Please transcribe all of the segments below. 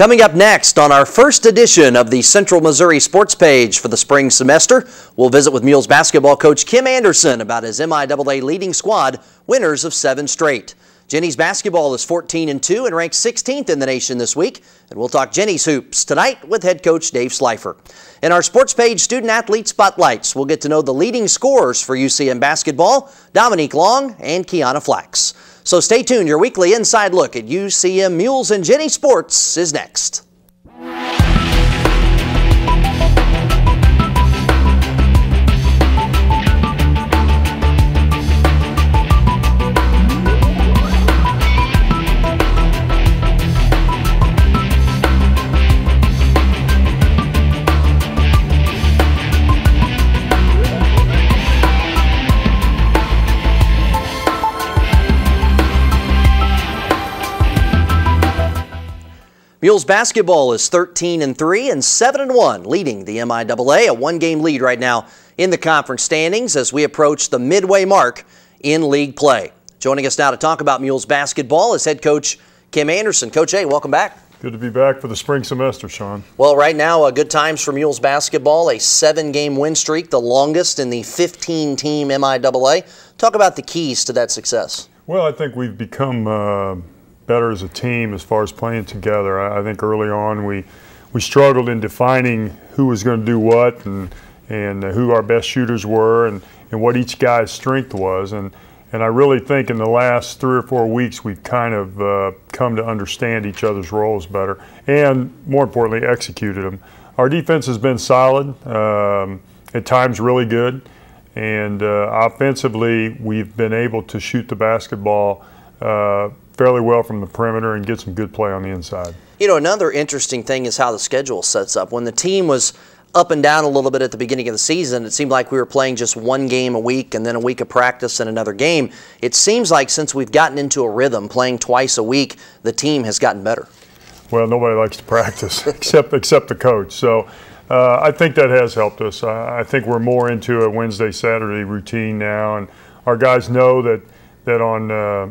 Coming up next on our first edition of the Central Missouri Sports Page for the spring semester, we'll visit with Mules basketball coach Kim Anderson about his MIAA leading squad, winners of seven straight. Jennies basketball is 14 and 2 and ranked 16th in the nation this week. And we'll talk Jennies hoops tonight with head coach Dave Slifer. In our sports page student athlete spotlights, we'll get to know the leading scorers for UCM basketball, Dominique Long and Keuna Flax. So stay tuned. Your weekly inside look at UCM Mules and Jenny Sports is next. Mules basketball is 13 and 3 and 7 and 1, leading the MIAA, a one-game lead right now in the conference standings as we approach the midway mark in league play. Joining us now to talk about Mules basketball is head coach Kim Anderson. Coach A, welcome back. Good to be back for the spring semester, Sean. Well, right now, uh, good times for Mules basketball, a seven-game win streak, the longest in the 15-team MIAA. Talk about the keys to that success. Well, I think we've become uh, better as a team as far as playing together. I, I think early on we we struggled in defining who was going to do what and and who our best shooters were and, and what each guy's strength was and and I really think in the last three or four weeks we've kind of uh, come to understand each other's roles better and more importantly executed them. Our defense has been solid, um, at times really good, and uh, offensively we've been able to shoot the basketball uh, fairly well from the perimeter and get some good play on the inside. You know, another interesting thing is how the schedule sets up. When the team was up and down a little bit at the beginning of the season, it seemed like we were playing just one game a week and then a week of practice and another game. It seems like since we've gotten into a rhythm, playing twice a week, the team has gotten better. Well, nobody likes to practice except except the coach. So. Uh, I think that has helped us. I think we're more into a Wednesday Saturday routine now, and our guys know that that on uh,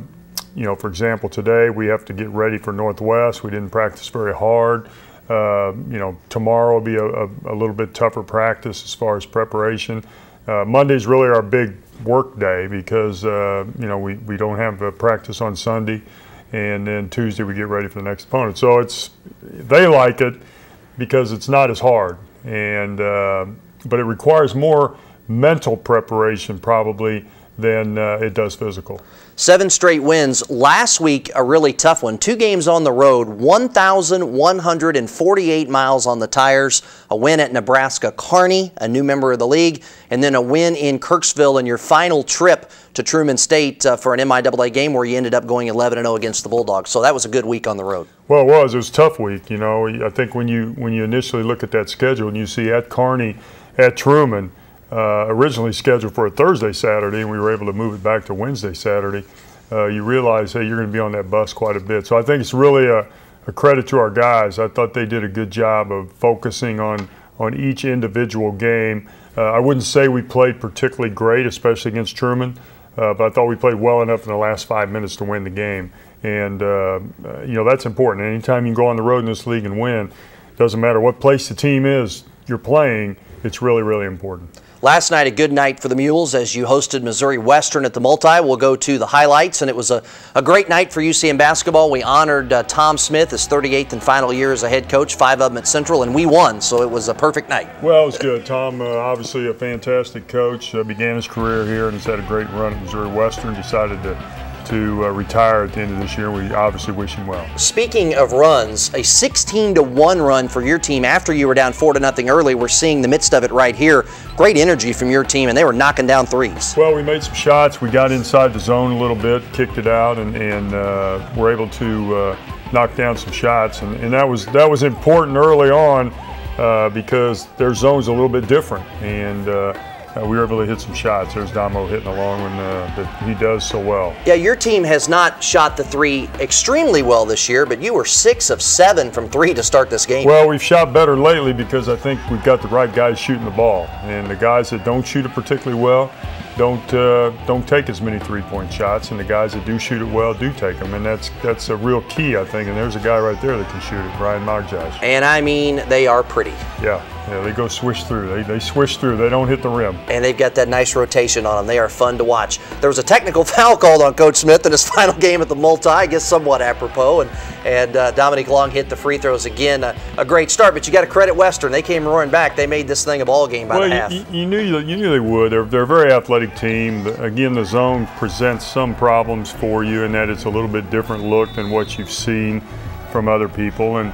you know, for example, today we have to get ready for Northwest. We didn't practice very hard. Uh, you know, tomorrow will be a, a, a, little bit tougher practice as far as preparation. Uh, Monday's really our big work day because, uh, you know, we, we don't have a practice on Sunday. And then Tuesday we get ready for the next opponent. So it's, they like it because it's not as hard. And, uh, but it requires more mental preparation probably than uh, it does physical. Seven straight wins. Last week, a really tough one. Two games on the road, 1,148 miles on the tires. A win at Nebraska Kearney, a new member of the league, and then a win in Kirksville in your final trip to Truman State uh, for an MIAA game where you ended up going 11-0 against the Bulldogs. So that was a good week on the road. Well, it was. It was a tough week. You know, I think when you when you initially look at that schedule and you see at Kearney, at Truman, uh, originally scheduled for a Thursday, Saturday, and we were able to move it back to Wednesday, Saturday, uh, you realize, hey, you're going to be on that bus quite a bit. So I think it's really a, a, credit to our guys. I thought they did a good job of focusing on, on each individual game. Uh, I wouldn't say we played particularly great, especially against Truman, uh, but I thought we played well enough in the last five minutes to win the game. And, uh, you know, that's important. Anytime you can go on the road in this league and win, doesn't matter what place the team is you're playing, it's really, really important. Last night, a good night for the Mules as you hosted Missouri Western at the Multi. We'll go to the highlights, and it was a, a great night for UCM basketball. We honored uh, Tom Smith, his 38th and final year as a head coach, five of them at Central, and we won, so it was a perfect night. Well, it was good. Tom, uh, obviously a fantastic coach, uh, began his career here and has had a great run at Missouri Western, decided to to uh, retire at the end of this year. We obviously wish him well. Speaking of runs, a 16 to 1 run for your team after you were down 4 to nothing early. We're seeing the midst of it right here. Great energy from your team, and they were knocking down threes. Well, we made some shots. We got inside the zone a little bit, kicked it out, and, and uh, were able to uh, knock down some shots. And, and, that was that was important early on uh, because their zone's a little bit different. And uh, we were able to hit some shots. There's Damo hitting along when uh, that he does so well. Yeah, your team has not shot the three extremely well this year, but you were six of seven from three to start this game. Well, we've shot better lately because I think we've got the right guys shooting the ball, and the guys that don't shoot it particularly well, don't uh, don't take as many three-point shots, and the guys that do shoot it well do take them, and that's that's a real key, I think. And there's a guy right there that can shoot it, Ryan Magdziarz. And I mean, they are pretty. Yeah, yeah, they go swish through. They, they swish through. They don't hit the rim. And they've got that nice rotation on them. They are fun to watch. There was a technical foul called on Coach Smith in his final game at the multi, I guess somewhat apropos. And and uh, Dominique Long hit the free throws again. Uh, a great start, but you got to credit Western. They came roaring back. They made this thing a ball game by well, the half. You, you knew you knew they would. They're, they're a very athletic team. Again, the zone presents some problems for you in that it's a little bit different look than what you've seen from other people. And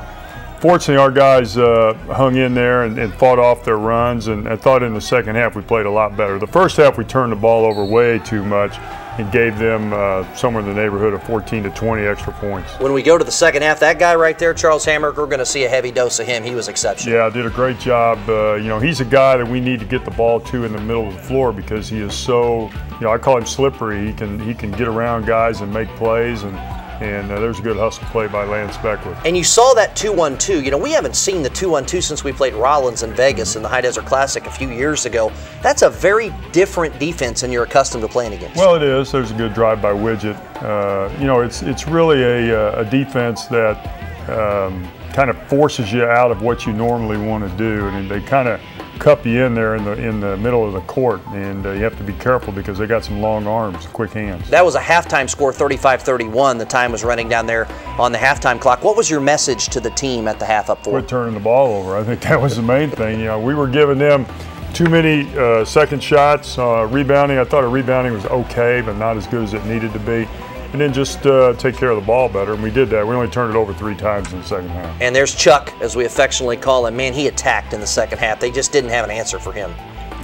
fortunately, our guys uh, hung in there and, and, fought off their runs. And I thought in the second half we played a lot better. The first half we turned the ball over way too much and gave them uh, somewhere in the neighborhood of 14 to 20 extra points. When we go to the second half, that guy right there, Charles Hammer, we're going to see a heavy dose of him. He was exceptional. Yeah, did a great job. Uh, you know, he's a guy that we need to get the ball to in the middle of the floor because he is so, you know, I call him slippery. He can he can get around guys and make plays and and uh, there's a good hustle play by Lance Beckwith. And you saw that 2-1-2. You know, we haven't seen the 2-1-2 since we played Rollins in Vegas in the High Desert Classic a few years ago. That's a very different defense than you're accustomed to playing against. Well, it is. There's a good drive by Widget. Uh, you know, it's it's really a, uh, a defense that um, kind of forces you out of what you normally want to do, and they kind of cup you in there in the in the middle of the court, and uh, you have to be careful because they got some long arms, quick hands. That was a halftime score, 35-31. The time was running down there on the halftime clock. What was your message to the team at the half up four? Quit turning the ball over. I think that was the main thing. You know, we were giving them too many uh, second shots, uh, rebounding. I thought our rebounding was okay, but not as good as it needed to be and then just uh, take care of the ball better. And we did that. We only turned it over three times in the second half. And there's Chuck, as we affectionately call him. Man, he attacked in the second half. They just didn't have an answer for him.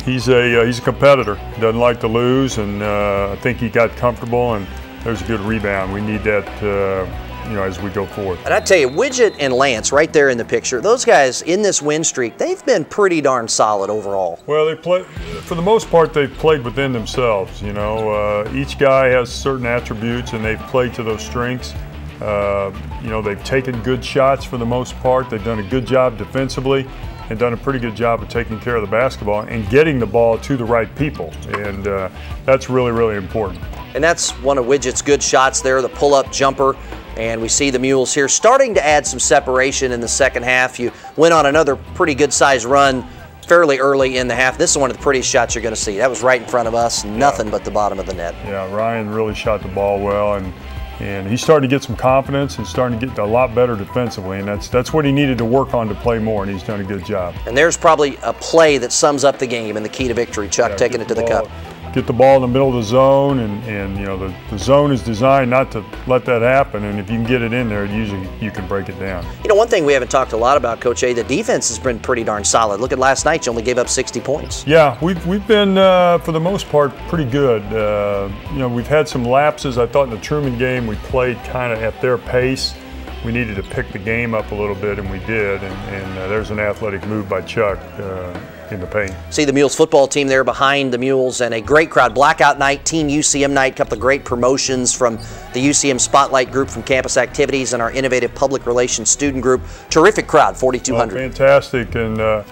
He's a uh, he's a competitor. Doesn't like to lose, and uh, I think he got comfortable. And there's a good rebound. We need that uh, you know, as we go forward. And I tell you, Widget and Lance, right there in the picture, those guys in this win streak, they've been pretty darn solid overall. Well, they play for the most part. They've played within themselves. You know, uh, each guy has certain attributes, and they've played to those strengths. Uh, you know, they've taken good shots for the most part. They've done a good job defensively and done a pretty good job of taking care of the basketball and getting the ball to the right people. And uh, that's really, really important. And that's one of Widget's good shots there, the pull-up jumper. And we see the Mules here starting to add some separation in the second half. You went on another pretty good sized run fairly early in the half. This is one of the prettiest shots you're going to see. That was right in front of us, nothing yeah. but the bottom of the net. Yeah, Ryan really shot the ball well, and and he's starting to get some confidence and starting to get a lot better defensively, and that's that's what he needed to work on to play more, and he's done a good job. And there's probably a play that sums up the game and the key to victory. Chuck yeah, taking it to the, the cup get the ball in the middle of the zone, and, and you know the, the zone is designed not to let that happen. And if you can get it in there, usually you can break it down. You know, one thing we haven't talked a lot about, Coach A, the defense has been pretty darn solid. Look at last night; you only gave up 60 points. Yeah, we've we've been uh, for the most part pretty good. Uh, you know, we've had some lapses. I thought in the Truman game we played kind of at their pace we needed to pick the game up a little bit, and we did. And, and uh, there's an athletic move by Chuck uh, in the paint. See the Mules football team there behind the Mules, and a great crowd. Blackout night, Team UCM night, a couple of great promotions from the UCM Spotlight group from campus activities and our innovative public relations student group. Terrific crowd, 4,200. Oh, fantastic, and uh,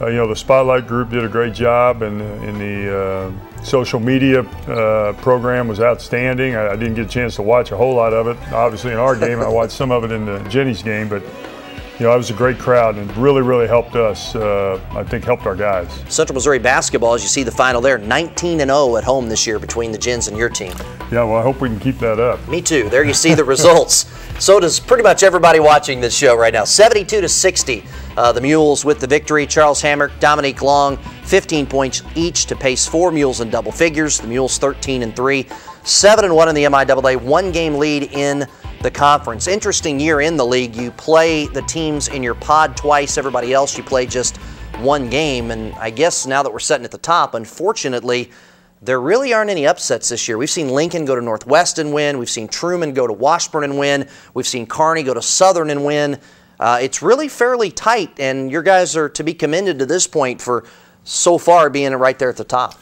uh, you know the Spotlight group did a great job, and in the uh, social media uh, program was outstanding. I, I, didn't get a chance to watch a whole lot of it. Obviously, in our game, I watched some of it in the Jennies game, but you know, it was a great crowd and really, really helped us. Uh, I think helped our guys. Central Missouri basketball, as you see the final there, 19 and 0 at home this year between the Gins and your team. Yeah, well, I hope we can keep that up. Me too. There you see the results. So does pretty much everybody watching this show right now. 72 to 60. Uh, the Mules with the victory. Charles Hammer, Dominique Long, 15 points each to pace four Mules in double figures. The Mules 13 and 3, 7 and 1 in the MIAA, one game lead in the conference. Interesting year in the league. You play the teams in your pod twice. Everybody else, you play just one game. And I guess now that we're sitting at the top, unfortunately, there really aren't any upsets this year. We've seen Lincoln go to Northwest and win. We've seen Truman go to Washburn and win. We've seen Kearney go to Southern and win. Uh, it's really fairly tight, and your guys are to be commended to this point for so far being right there at the top.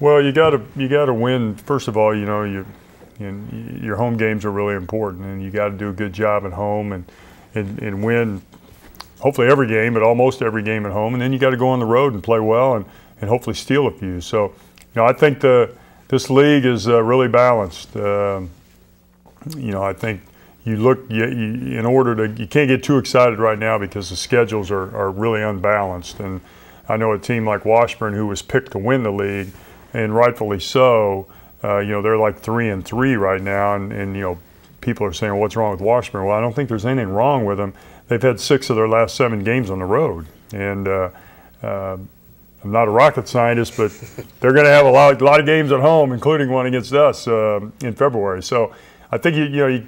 Well, you got to you got to win. First of all, you know you, you your home games are really important, and you got to do a good job at home and, and and win. Hopefully every game, but almost every game at home, and then you got to go on the road and play well and and hopefully steal a few. So you know, I think the this league is uh, really balanced. Um, you know, I think you look you, you, in order to you can't get too excited right now because the schedules are, are really unbalanced. And I know a team like Washburn who was picked to win the league, and rightfully so. Uh, you know, they're like three and three right now, and, and you know, people are saying, well, "What's wrong with Washburn?" Well, I don't think there's anything wrong with them. They've had six of their last seven games on the road, and uh, uh, I'm not a rocket scientist, but they're going to have a lot, a lot of games at home, including one against us uh, in February. So I think you, you know you,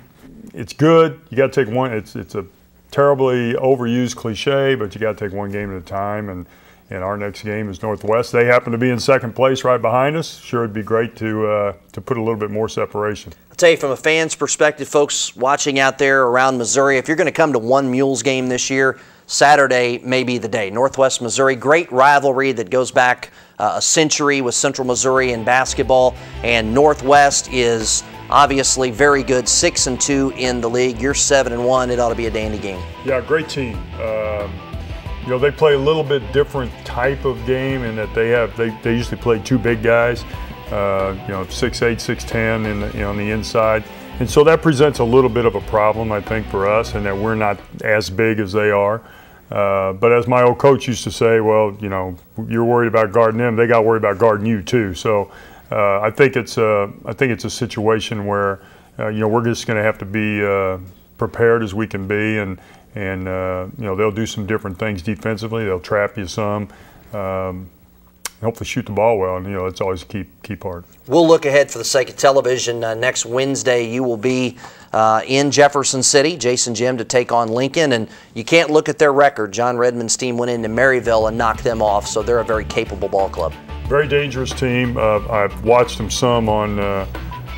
it's good. You got to take one. It's it's a terribly overused cliche, but you got to take one game at a time. And and our next game is Northwest. They happen to be in second place right behind us. Sure, it'd be great to uh, to put a little bit more separation. I'll tell you from a fan's perspective, folks watching out there around Missouri, if you're going to come to one Mules game this year, Saturday may be the day. Northwest Missouri, great rivalry that goes back uh, a century with Central Missouri in basketball, and Northwest is obviously very good, six and two in the league. You're seven and one. It ought to be a dandy game. Yeah, great team. Um, you know, they play a little bit different type of game in that they have they, they usually play two big guys, uh, you know, six eight, six ten, in the, you know, on the inside. And so that presents a little bit of a problem, I think, for us, and that we're not as big as they are. Uh, but as my old coach used to say, well, you know, you're worried about guarding them; they got worried about guarding you too. So uh, I think it's a, I think it's a situation where uh, you know we're just going to have to be uh, prepared as we can be, and and uh, you know they'll do some different things defensively. They'll trap you some. Um, hopefully shoot the ball well, and you know it's always a key key part. We'll look ahead for the sake of television. Uh, next Wednesday, you will be uh, in Jefferson City, Jason Gym to take on Lincoln, and you can't look at their record. John Redmond's team went into Maryville and knocked them off, so they're a very capable ball club. Very dangerous team. Uh, I've watched them some on uh,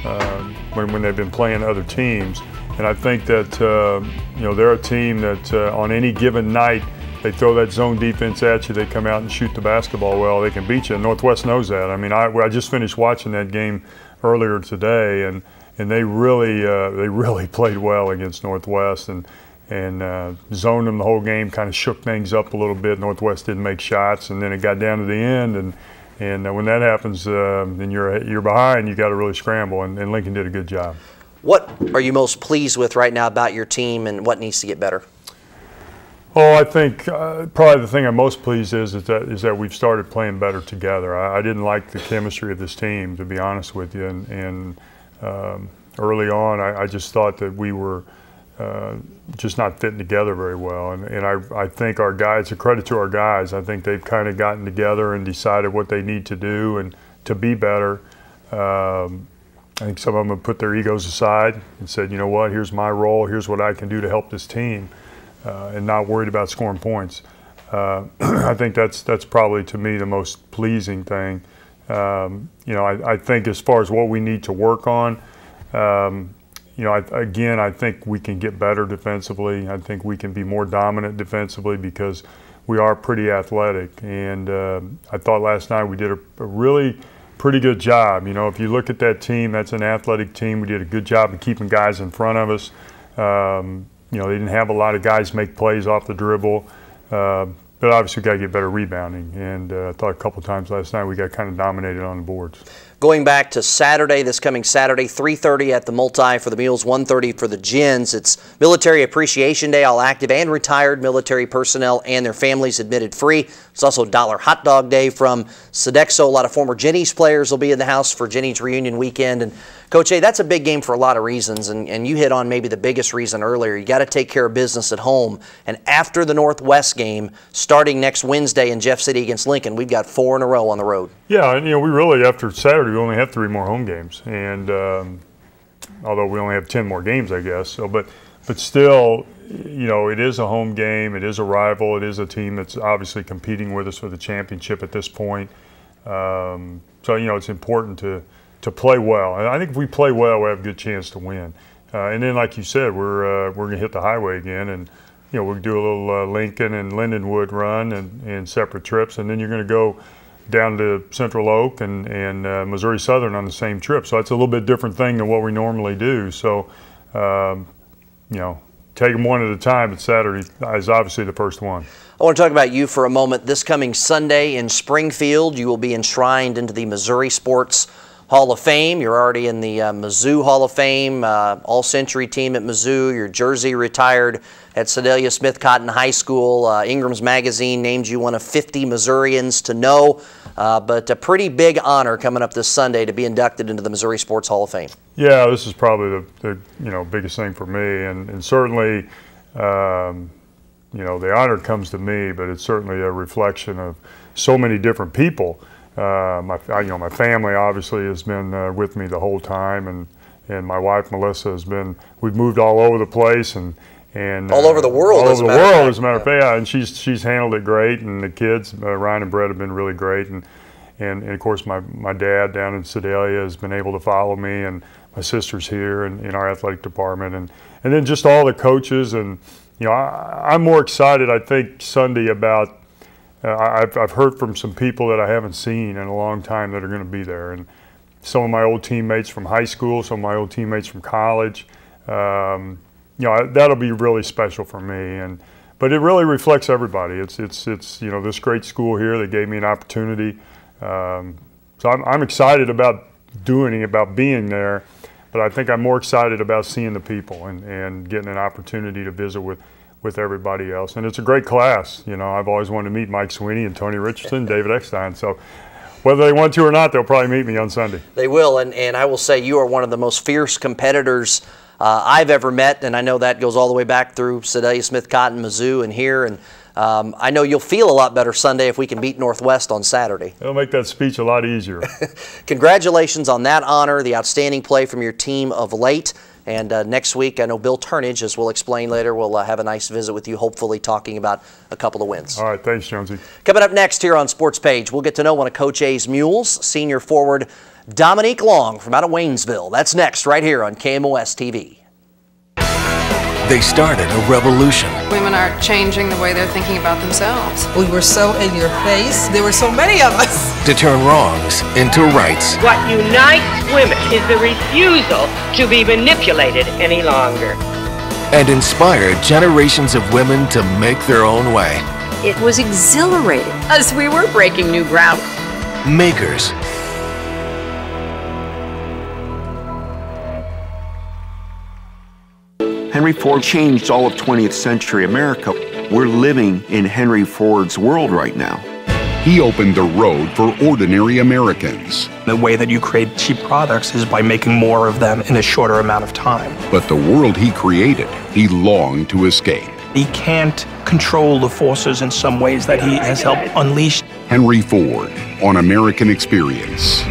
uh, when when they've been playing other teams, and I think that uh, you know they're a team that on any given night they throw that zone defense at you. They come out and shoot the basketball well. They can beat you. Northwest knows that. I mean, I, I just finished watching that game earlier today, and and they really uh, they really played well against Northwest and and uh, zoned them the whole game. Kind of shook things up a little bit. Northwest didn't make shots, and then it got down to the end and. And uh, when that happens, uh, then you're you're behind. You got to really scramble, and, and Lincoln did a good job. What are you most pleased with right now about your team, and what needs to get better? Oh, I think uh, probably the thing I'm most pleased is, is that is that we've started playing better together. I, I, didn't like the chemistry of this team, to be honest with you, and, and um, early on, I, I, just thought that we were uh, just not fitting together very well. And, and I, I think our guys, a credit to our guys, I think they've kind of gotten together and decided what they need to do and to be better. Um, I think some of them have put their egos aside and said, you know what, here's my role, here's what I can do to help this team uh, and not worried about scoring points. Uh, I think that's that's probably to me the most pleasing thing. Um, you know, I, I, think as far as what we need to work on, um, you know, I, again, I think we can get better defensively. I think we can be more dominant defensively because we are pretty athletic. And uh, I thought last night we did a, a, really pretty good job. You know, if you look at that team, that's an athletic team. We did a good job of keeping guys in front of us. Um, you know, they didn't have a lot of guys make plays off the dribble. Uh, but obviously, got to get better rebounding. And uh, I thought a couple times last night we got kind of dominated on the boards. Going back to Saturday, this coming Saturday, 3:30 at the Multi for the Mules, 1:30 for the Gins. It's Military Appreciation Day. All active and retired military personnel and their families admitted free. It's also Dollar Hot Dog Day from Sodexo. A lot of former Jennies players will be in the house for Jennies reunion weekend. And Coach A, that's a big game for a lot of reasons. And, and you hit on maybe the biggest reason earlier. You got to take care of business at home. And after the Northwest game, starting next Wednesday in Jeff City against Lincoln, we've got four in a row on the road. Yeah, and you know we really after Saturday we only have three more home games, and um, although we only have ten more games, I guess. So, but but still, you know, it is a home game. It is a rival. It is a team that's obviously competing with us for the championship at this point. Um, so, you know, it's important to to play well. And I think if we play well, we have a good chance to win. Uh, and then, like you said, we're uh, we're gonna hit the highway again, and you know we'll do a little uh, Lincoln and Lindenwood run and, separate trips, and then you're gonna go down to Central Oak and and uh, Missouri Southern on the same trip. So that's a little bit different thing than what we normally do. So, um, you know, take them one at a time. But Saturday is obviously the first one. I want to talk about you for a moment. This coming Sunday in Springfield, you will be enshrined into the Missouri Sports Hall of Fame. You're already in the uh, Mizzou Hall of Fame, uh, all century team at Mizzou. Your jersey retired at Sedalia Smith Cotton High School. Uh, Ingram's Magazine named you one of 50 Missourians to know. Uh, but a pretty big honor coming up this Sunday to be inducted into the Missouri Sports Hall of Fame. Yeah, this is probably the, the you know biggest thing for me, and, and certainly. Um, you know, the honor comes to me, but it's certainly a reflection of so many different people. Uh, my, you know, my family obviously has been uh, with me the whole time, and and my wife Melissa has been. We've moved all over the place and and all uh, over the world. All over the world, as a matter of fact. Yeah, and she's she's handled it great, and the kids, uh, Ryan and Brett, have been really great, and, and and of course my my dad down in Sedalia has been able to follow me, and my sister's here in, in our athletic department, and and then just all the coaches and you know, I, I, am more excited, I think, Sunday about. Uh, I've, I've heard from some people that I haven't seen in a long time that are going to be there. And some of my old teammates from high school, some of my old teammates from college. Um, you know, that'll be really special for me. And but it really reflects everybody. It's it's it's you know this great school here that gave me an opportunity. Um, so I'm, I'm excited about doing it, about being there but I think I'm more excited about seeing the people and, and getting an opportunity to visit with, with everybody else. And it's a great class. You know, I've always wanted to meet Mike Sweeney and Tony Richardson, David Eckstein. So whether they want to or not, they'll probably meet me on Sunday. They will, and, and I will say you are one of the most fierce competitors uh, I've ever met, and I know that goes all the way back through Sedalia Smith Cotton, Mizzou, and here. And um, I know you'll feel a lot better Sunday if we can beat Northwest on Saturday. It'll make that speech a lot easier. Congratulations on that honor, the outstanding play from your team of late. And uh, next week, I know Bill Turnage, as we'll explain later, will uh, have a nice visit with you, hopefully talking about a couple of wins. All right, thanks, Jonesy. Coming up next here on Sports Page, we'll get to know one of Coach A's mules, senior forward Dominique Long from out of Waynesville. That's next, right here on KMOS TV. They started a revolution. Women are changing the way they're thinking about themselves. We were so in your face. There were so many of us. To turn wrongs into rights. What unites women is the refusal to be manipulated any longer. And inspired generations of women to make their own way. It was exhilarating as we were breaking new ground. Makers Henry Ford changed all of 20th century America. We're living in Henry Ford's world right now. He opened the road for ordinary Americans. The way that you create cheap products is by making more of them in a shorter amount of time. But the world he created, he longed to escape. He can't control the forces in some ways that he has helped unleash. Henry Ford on American Experience.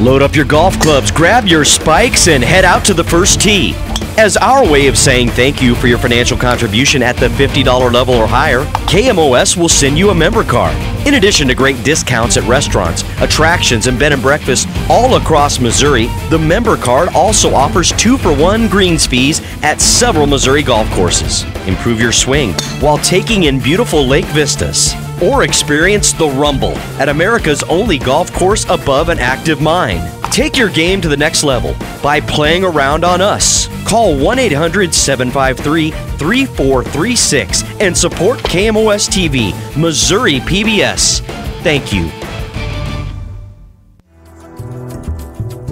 Load up your golf clubs, grab your spikes, and head out to the first tee. As our way of saying thank you for your financial contribution at the $50 level or higher, KMOS will send you a member card. In addition to great discounts at restaurants, attractions, and bed and breakfast all across Missouri, the member card also offers two for one greens fees at several Missouri golf courses. Improve your swing while taking in beautiful lake vistas or experience the Rumble at America's only golf course above an active mine. Take your game to the next level by playing around on us. Call 1 800 753 3436 and support KMOS TV, Missouri PBS. Thank you.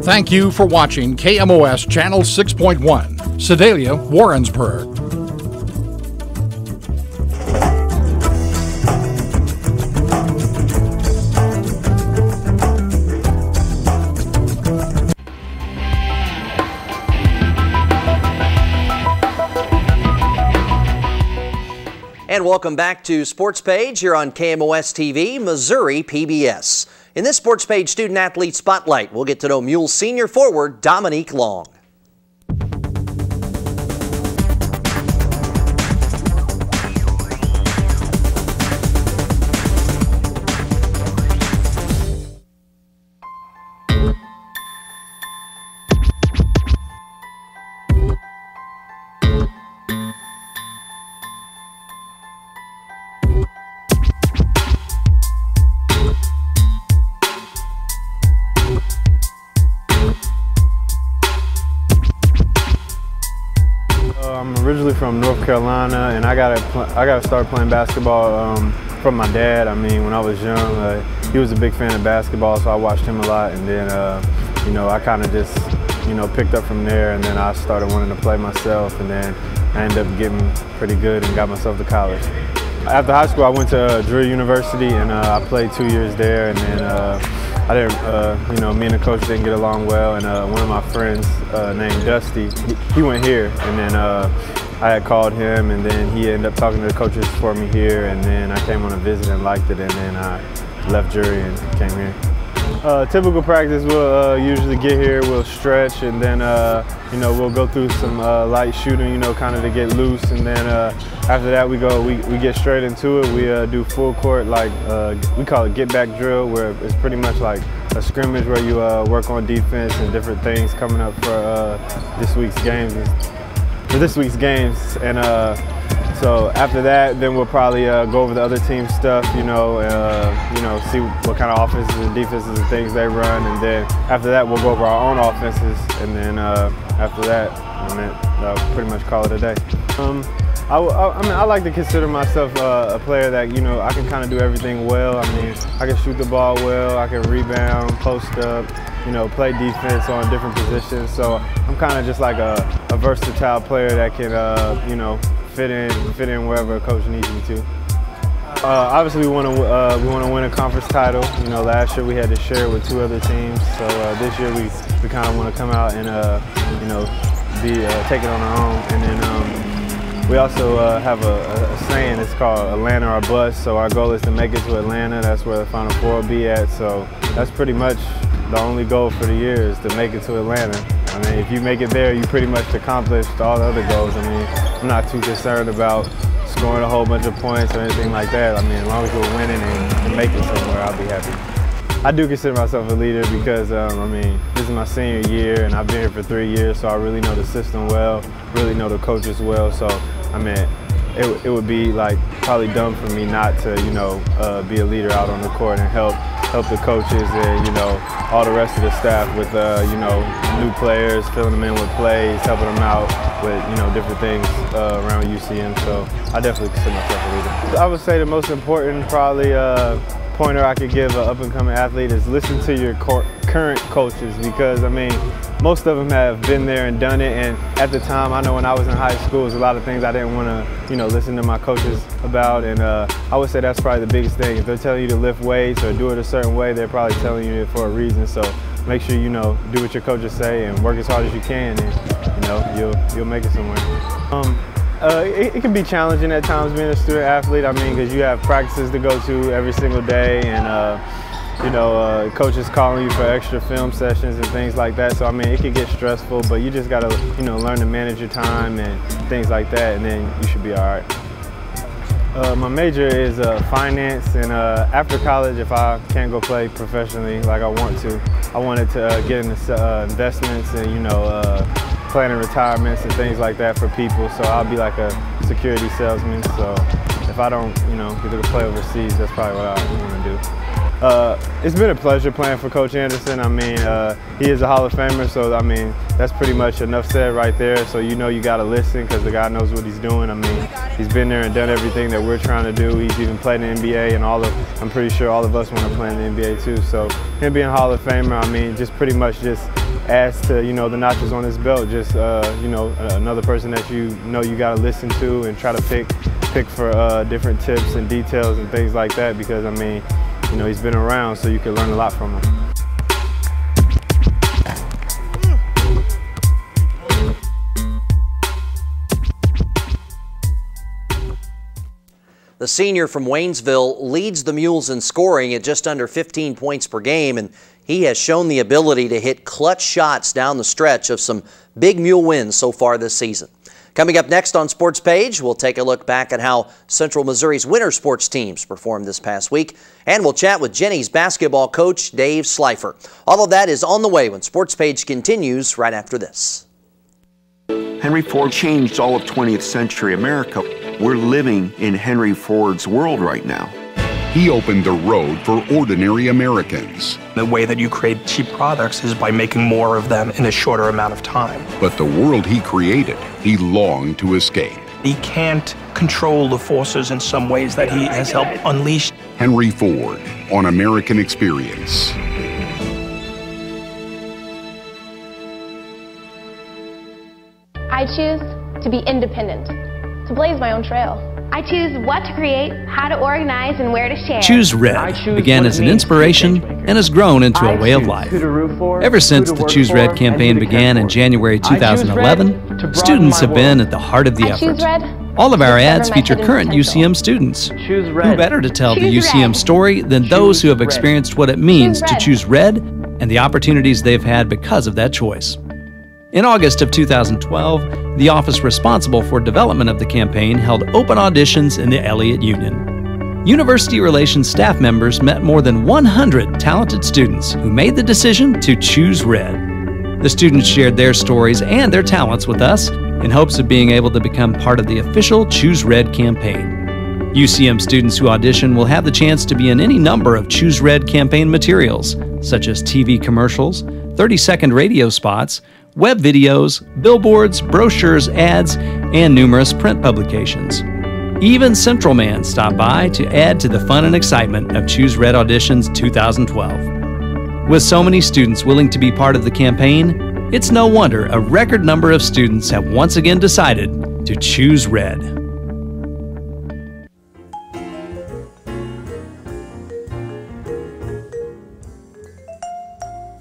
Thank you for watching KMOS Channel 6.1, Sedalia, Warrensburg. Welcome back to Sports Page here on KMOS TV, Missouri PBS. In this Sports Page Student Athlete Spotlight, we'll get to know Mule senior forward Dominique Long. I got to start playing basketball um, from my dad. I mean, when I was young, uh, he was a big fan of basketball, so I watched him a lot, and then uh, you know I kind of just you know picked up from there, and then I started wanting to play myself, and then I ended up getting pretty good and got myself to college. After high school, I went to uh, Drury University, and uh, I played two years there, and then. Uh, I didn't, uh, you know, me and the coach didn't get along well, and uh, one of my friends named Dusty, he, he, went here, and then I had called him, and then he ended up talking to the coaches for me here, and then I came on a visit and liked it, and then I left Drury and came here. Uh, typical practice, we'll uh, usually get here, we'll stretch, and then, uh, you know, we'll go through some uh, light shooting, you know, kind of to get loose, and then uh, after that we go, we, we get straight into it. We uh, do full court, like, we call it get back drill, where it's pretty much like a scrimmage where you work on defense and different things coming up for this week's games, for this week's games, and so after that, then we'll probably uh, go over the other team stuff, you know, uh, you know, see what kind of offenses and defenses and things they run, and then after that, we'll go over our own offenses, and then uh, after that, I mean, will pretty much call it a day. Um, I, I, I, mean, I like to consider myself uh, a player that, you know, I can kind of do everything well. I mean, I can shoot the ball well, I can rebound, post up, you know, play defense on different positions. So I'm kind of just like a, a versatile player that can, uh, you know, fit in fit in wherever a coach needs me to. Uh, obviously, we want to uh, we want to win a conference title. You know, last year we had to share it with two other teams, so uh, this year we we kind of want to come out and uh, you know be uh, take it on our own. And then um, we also have a, a, saying. It's called Atlanta or bust. So our goal is to make it to Atlanta. That's where the Final Four will be at. So that's pretty much the only goal for the year is to make it to Atlanta. I mean, if you make it there, you pretty much accomplished all the other goals. I mean, I'm not too concerned about scoring a whole bunch of points or anything like that. I mean, as long as we're winning and, making somewhere, I'll be happy. I do consider myself a leader because, um, I mean, this is my senior year and I've been here for three years, so I really know the system well, really know the coaches well. So, I mean, it, it would be like probably dumb for me not to, you know, uh, be a leader out on the court and help help the coaches and you know all the rest of the staff with uh, you know new players, filling them in with plays, helping them out with you know different things uh, around UCM. So I definitely consider myself a leader. I would say the most important probably uh, pointer I could give an up and coming athlete is listen to your current coaches because I mean most of them have been there and done it. And at the time, I know when I was in high school, there's a lot of things I didn't want to, you know, listen to my coaches about. And uh, I would say that's probably the biggest thing. If they're telling you to lift weights or do it a certain way, they're probably telling you it for a reason. So make sure you know do what your coaches say and work as hard as you can, and you know you'll you'll make it somewhere. Um, uh, it, it, can be challenging at times being a student athlete. I mean, because you have practices to go to every single day, and uh, you know, uh, coaches calling you for extra film sessions and things like that. So I mean, it can get stressful, but you just gotta, you know, learn to manage your time and things like that, and then you should be all right. Uh, my major is uh, finance, and uh, after college, if I can't go play professionally like I want to, I wanted to uh, get into uh, investments and you know, planning retirements and things like that for people. So I'll be like a security salesman. So if I don't, you know, get to play overseas, that's probably what I want to do. Uh, it's been a pleasure playing for Coach Anderson. I mean, uh, he is a Hall of Famer, so I mean, that's pretty much enough said right there. So you know you got to listen because the guy knows what he's doing. I mean, he's been there and done everything that we're trying to do. He's even played in the NBA, and all of I'm pretty sure all of us want to play in the NBA too. So him being Hall of Famer, I mean, just pretty much just adds to you know the notches on his belt. Just uh, you know another person that you know you got to listen to and try to pick pick for uh, different tips and details and things like that because I mean you know, he's been around, so you can learn a lot from him. The senior from Waynesville leads the Mules in scoring at just under 15 points per game, and he has shown the ability to hit clutch shots down the stretch of some big Mule wins so far this season. Coming up next on Sports Page, we'll take a look back at how Central Missouri's winter sports teams performed this past week, and we'll chat with Jennies basketball coach Dave Slifer. All of that is on the way when Sports Page continues right after this. Henry Ford changed all of 20th century America. We're living in Henry Ford's world right now. He opened the road for ordinary Americans. The way that you create cheap products is by making more of them in a shorter amount of time. But the world he created, he longed to escape. He can't control the forces in some ways that he has helped unleash. Henry Ford on American Experience. I choose to be independent, to blaze my own trail. I choose what to create, how to organize, and where to share. Choose Red began as an inspiration and has grown into a way of life. Ever since the Choose Red campaign began in January 2011, students have been at the heart of the effort. All of our ads feature current UCM students. Choose red. Who better to tell the UCM story than those who have experienced what it means to choose red and the opportunities they've had because of that choice? In August of 2012, the office responsible for development of the campaign held open auditions in the Elliott Union. University Relations staff members met more than 100 talented students who made the decision to choose red. The students shared their stories and their talents with us in hopes of being able to become part of the official Choose Red campaign. UCM students who audition will have the chance to be in any number of Choose Red campaign materials, such as TV commercials, 30 second radio spots, web videos, billboards, brochures, ads, and numerous print publications. Even Central Man stopped by to add to the fun and excitement of Choose Red Auditions 2012. With so many students willing to be part of the campaign, it's no wonder a record number of students have once again decided to choose red.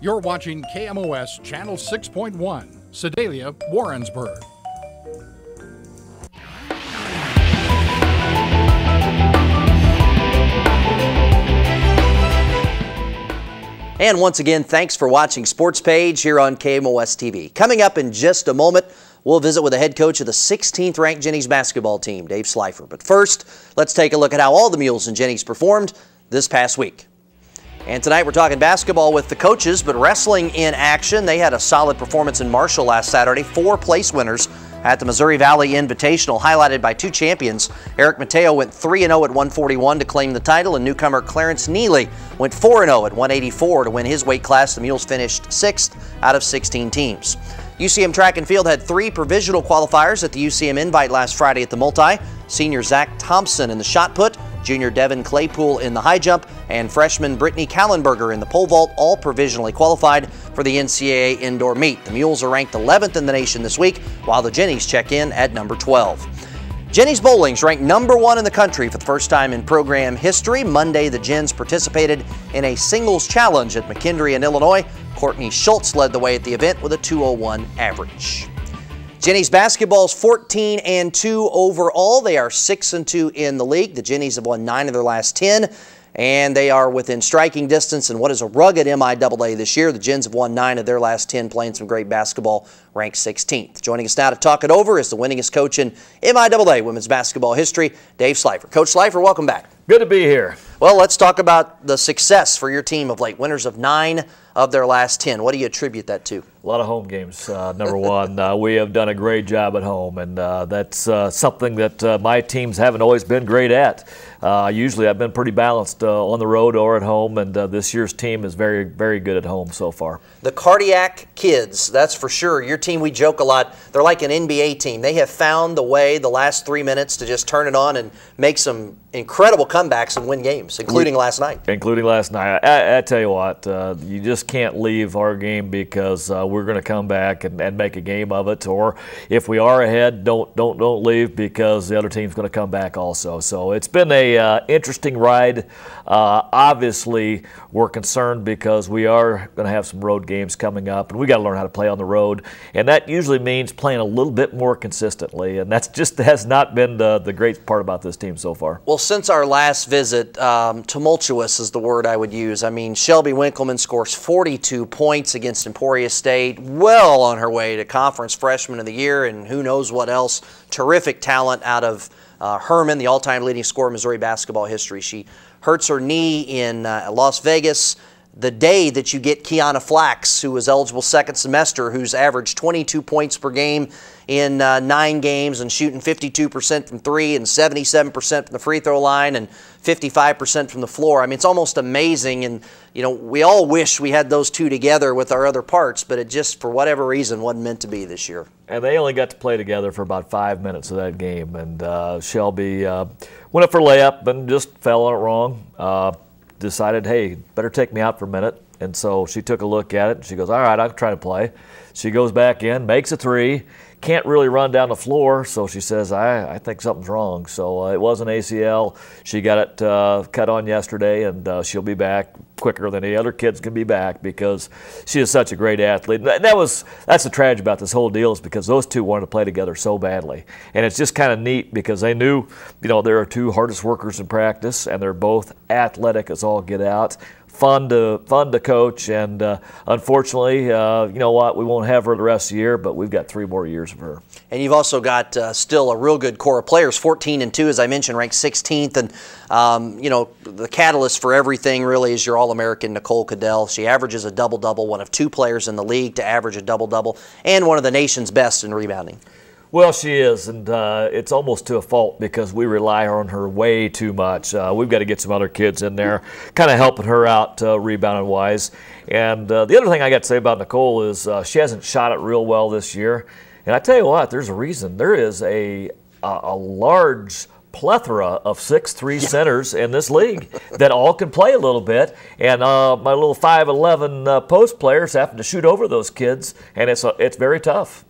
You're watching KMOS Channel 6.1, Sedalia, Warrensburg. And once again, thanks for watching Sports Page here on KMOS TV. Coming up in just a moment, we'll visit with the head coach of the 16th ranked Jennies basketball team, Dave Slifer. But first, let's take a look at how all the Mules and Jennies performed this past week. And tonight we're talking basketball with the coaches, but wrestling in action. They had a solid performance in Marshall last Saturday. Four place winners at the Missouri Valley Invitational, highlighted by two champions. Eric Mateo went 3-0 at 141 to claim the title, and newcomer Clarence Neely went 4-0 at 184 to win his weight class. The Mules finished sixth out of 16 teams. UCM Track and Field had three provisional qualifiers at the UCM Invite last Friday at the Multi. Senior Zach Thompson in the shot put, junior Devin Claypool in the high jump, and freshman Brittany Kallenberger in the pole vault, all provisionally qualified for the NCAA indoor meet. The Mules are ranked 11th in the nation this week, while the Jennies check in at number 12. Jennies Bowling's ranked number one in the country for the first time in program history. Monday, the Gens participated in a singles challenge at McKendree in Illinois. Courtney Schultz led the way at the event with a 201 average. Jennies basketball's 14 and 2 overall. They are 6 and 2 in the league. The Jennies have won 9 of their last 10 and they are within striking distance in what is a rugged MIAA this year. The Gens have won 9 of their last 10 playing some great basketball, ranked 16th. Joining us now to talk it over is the winningest coach in MIAA women's basketball history, Dave Slifer. Coach Slifer, welcome back. Good to be here. Well, let's talk about the success for your team of late. Winners of 9 of their last 10. What do you attribute that to? A lot of home games, uh, number one. Uh, we have done a great job at home, and uh, that's uh, something that uh, my teams haven't always been great at. Uh, usually I've been pretty balanced on the road or at home, and this year's team is very, very good at home so far. The Cardiac Kids, that's for sure. Your team, we joke a lot, they're like an NBA team. They have found the way the last three minutes to just turn it on and make some incredible comebacks and win games, including we, last night. Including last night. I, I tell you what, you just can't leave our game because we're going to come back and, and, make a game of it. Or if we are ahead, don't don't don't leave because the other team's going to come back also. So it's been a uh, interesting ride. Uh, obviously, we're concerned because we are going to have some road games coming up, and we got to learn how to play on the road. And that usually means playing a little bit more consistently, and that's just has not been the, the great part about this team so far. Well, since our last visit, um, tumultuous is the word I would use. I mean, Shelby Winkleman scores 42 points against Emporia State, well on her way to conference freshman of the year, and who knows what else. Terrific talent out of uh, Hermann, the all-time leading scorer in Missouri basketball history. She hurts her knee in uh, Las Vegas. the day that you get Keuna Flax, who was eligible second semester, who's averaged 22 points per game in uh, nine games and shooting 52% from three and 77% from the free throw line and 55% from the floor. I mean, it's almost amazing. And, you know, we all wish we had those two together with our other parts, but it just, for whatever reason, wasn't meant to be this year. And they only got to play together for about five minutes of that game. And uh, Shelby uh, went up for layup and just fell on it wrong. Uh, decided, hey, better take me out for a minute. And so she took a look at it and she goes, all right, I'll try to play. She goes back in, makes a three, can't really run down the floor, so she says, I, I think something's wrong. So uh, it was an ACL. She got it uh, cut on yesterday, and uh, she'll be back quicker than any other kids can be back because she is such a great athlete. And that was that's the tragedy about this whole deal is because those two wanted to play together so badly, and it's just kind of neat because they knew, you know, there are two hardest workers in practice, and they're both athletic as all get out fun to fun to coach. And uh, unfortunately, uh, you know what, we won't have her the rest of the year, but we've got three more years of her. And you've also got uh, still a real good core of players, 14 and two, as I mentioned, ranked 16th. And um, you know the catalyst for everything really is your All-American Nicole Cadell. She averages a double-double, one of two players in the league to average a double-double, and one of the nation's best in rebounding. Well, she is, and uh, it's almost to a fault because we rely on her way too much. Uh, we've got to get some other kids in there, kind of helping her out uh, rebounding wise. And uh, the other thing I got to say about Nicole is uh, she hasn't shot it real well this year. And I tell you what, there's a reason. There is a a, a large plethora of six-three centers in this league that all can play a little bit. And uh, my little 5'11 uh, post players having to shoot over those kids, and it's, uh, it's very tough.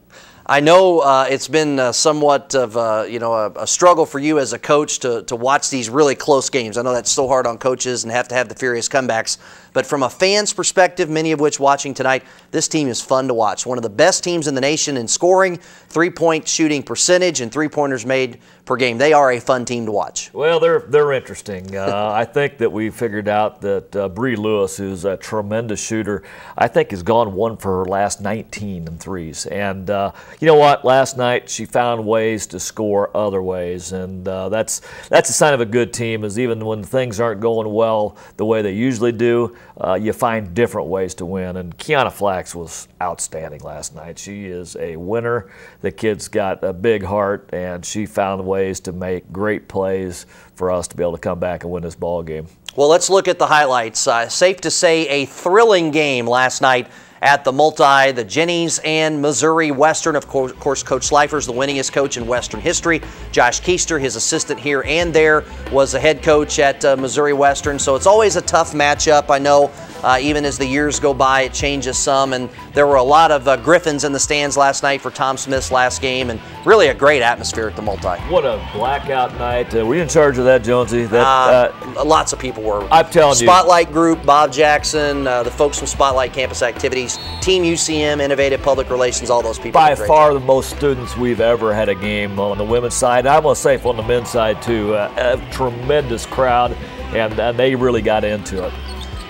I know uh, it's been uh, somewhat of a, you know a, a, struggle for you as a coach to, to watch these really close games. I know that's so hard on coaches and have to have the furious comebacks. But from a fan's perspective, many of which watching tonight, this team is fun to watch. One of the best teams in the nation in scoring, three-point shooting percentage, and three-pointers made per game. They are a fun team to watch. Well, they're they're interesting. Uh, I think that we figured out that uh, Bree Lewis, who's a tremendous shooter, I think has gone one for her last 19 in threes. And uh, you know what? Last night she found ways to score other ways, and uh, that's that's a sign of a good team. Is even when things aren't going well the way they usually do, uh, you find different ways to win. And Keuna Flax was outstanding last night. She is a winner. The kid's got a big heart, and she found ways to make great plays for us to be able to come back and win this ball game. Well, let's look at the highlights. Uh, safe to say, a thrilling game last night at the multi, the Jennies and Missouri Western. Of course, Coach Slifer's the winningest coach in Western history. Josh Keister, his assistant here and there, was a head coach at uh, Missouri Western. So it's always a tough matchup. I know uh, even as the years go by, it changes some. And there were a lot of uh, Griffins in the stands last night for Tom Smith's last game, and really a great atmosphere at the multi. What a blackout night! Uh, were you in charge of that, Jonesy? That, uh, uh, lots of people were. I'm telling Spotlight you. Spotlight Group, Bob Jackson, uh, the folks from Spotlight Campus Activities, Team UCM, Innovative Public Relations, all those people. By far the most students we've ever had a game on the women's side. I'm going to say on the men's side too. a tremendous crowd, and, and they really got into it.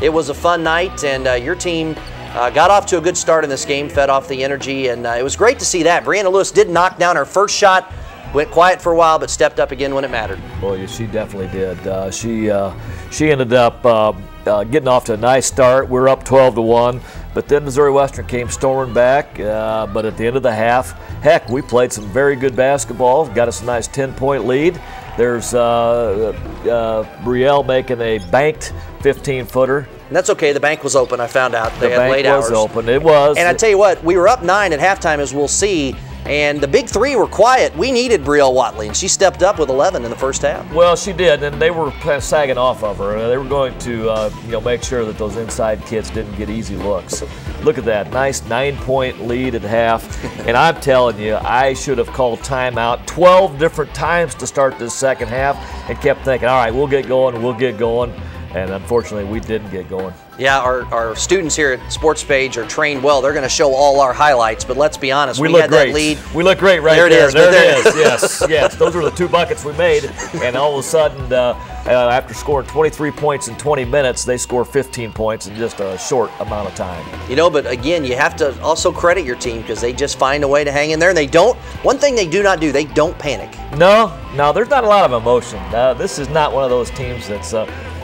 It was a fun night, and uh, your team uh, got off to a good start in this game, fed off the energy, and uh, it was great to see that. Brianna Lewis did knock down her first shot, went quiet for a while, but stepped up again when it mattered. Boy, she definitely did. Uh, she uh, she ended up uh, getting off to a nice start. We are up 12 to one, but then Missouri Western came storming back. but at the end of the half, heck, we played some very good basketball. Got us a nice 10-point lead. There's uh, uh, Brielle making a banked 15 footer. And that's okay. The bank was open. I found out they the had bank late was hours. open. It was. And I tell you what, we were up nine at halftime, as we'll see. And the big three were quiet. We needed Brielle Watley, and she stepped up with 11 in the first half. Well, she did, and they were kind of sagging off of her. They were going to, uh, you know, make sure that those inside kids didn't get easy looks. Look at that, nice nine-point lead at half. and I'm telling you, I should have called timeout 12 different times to start this second half, and kept thinking, all right, we'll get going, we'll get going and unfortunately we didn't get going. Yeah, our, our students here at Sports Page are trained well. They're going to show all our highlights, but let's be honest, we, we look had great. that lead. We look great right there. There, it is. there, there it is. yes, yes. Those were the two buckets we made, and all of a sudden, uh, uh, after scoring 23 points in 20 minutes, they score 15 points in just a short amount of time. You know, but again, you have to also credit your team because they just find a way to hang in there. And they don't. One thing they do not do, they don't panic. No, no. There's not a lot of emotion. Uh, this is not one of those teams that's.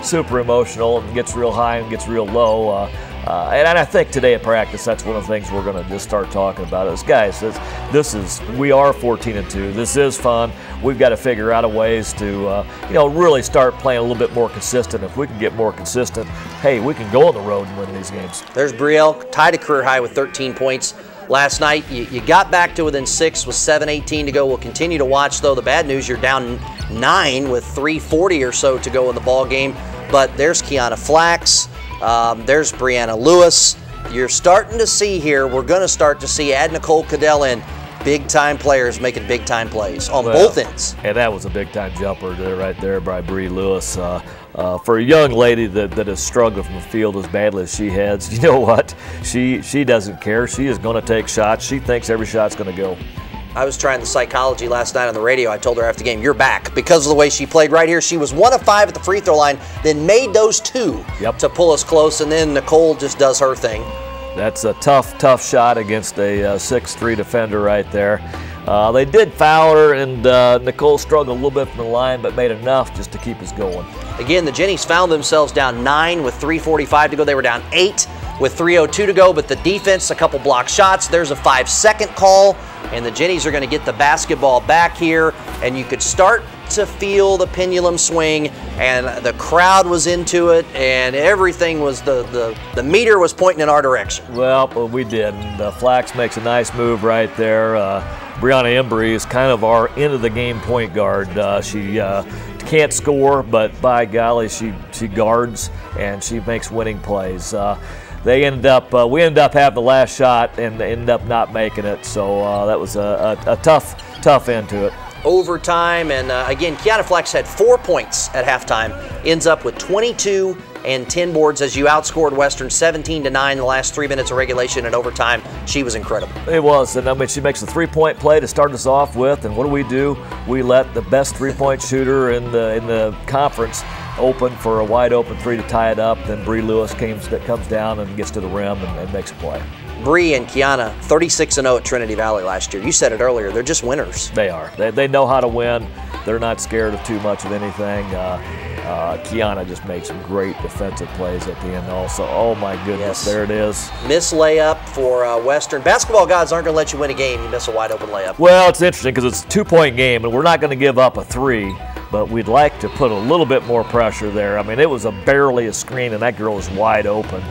Super emotional and gets real high and gets real low. Uh, uh, and, I think today at practice, that's one of the things we're going to just start talking about. Is guys, this, this, is we are 14 and two. This is fun. We've got to figure out a ways to, uh, you know, really start playing a little bit more consistent. If we can get more consistent, hey, we can go on the road and win these games. There's Brielle tied a career high with 13 points last night. You, you, got back to within six with 7:18 to go. We'll continue to watch though. The bad news: you're down nine with 3:40 or so to go in the ball game. But there's Keuna Flax. Um, there's Brianna Lewis. You're starting to see here, we're going to start to see add Nicole Cadell in big time players making big time plays on well, both ends. And that was a big time jumper there, right there by Bree Lewis. Uh, uh, for a young lady that, that has struggled from the field as badly as she has, you know what? She she doesn't care. She is going to take shots. She thinks every shot's going to go. I was trying the psychology last night on the radio. I told her after the game, "You're back," because of the way she played right here. She was one of five at the free throw line, then made those two yep. to pull us close, and then Nicole just does her thing. That's a tough, tough shot against a uh, 6'3 defender right there. Uh, they did foul her, and uh, Nicole struggled a little bit from the line, but made enough just to keep us going. Again, the Jennies found themselves down nine with 3:45 to go. They were down eight with 3:02 to go, but the defense, a couple block shots. There's a five-second call and the Jennies are going to get the basketball back here, and you could start to feel the pendulum swing, and the crowd was into it, and everything was the the, the meter was pointing in our direction. Well, we did. Uh, Flax makes a nice move right there. Uh, Brianna Embry is kind of our end of the game point guard. Uh, she uh, can't score, but by golly, she she guards and she makes winning plays. Uh, they ended up uh, we ended up having the last shot and ended up not making it. So uh, that was a, a, a, tough tough end to it. Overtime and uh, again, Keuna Flax had four points at halftime. Ends up with 22 and 10 boards as you outscored Western 17 to 9 in the last three minutes of regulation and overtime. She was incredible. It was, and I mean she makes a three-point play to start us off with. And what do we do? We let the best three-point shooter in the in the conference open for a wide open three to tie it up. Then Bree Lewis comes, comes down and gets to the rim and, and makes a play. Bree and Keuna, 36 0 at Trinity Valley last year. You said it earlier, they're just winners. They are. They, they know how to win. They're not scared of too much of anything. Uh, uh, Keuna just made some great defensive plays at the end also. Oh my goodness, yes. there it is. Miss layup for uh, Western. Basketball gods aren't going to let you win a game. You miss a wide open layup. Well, it's interesting because it's a two point game and we're not going to give up a three but we'd like to put a little bit more pressure there. I mean, it was a barely a screen, and that girl was wide open.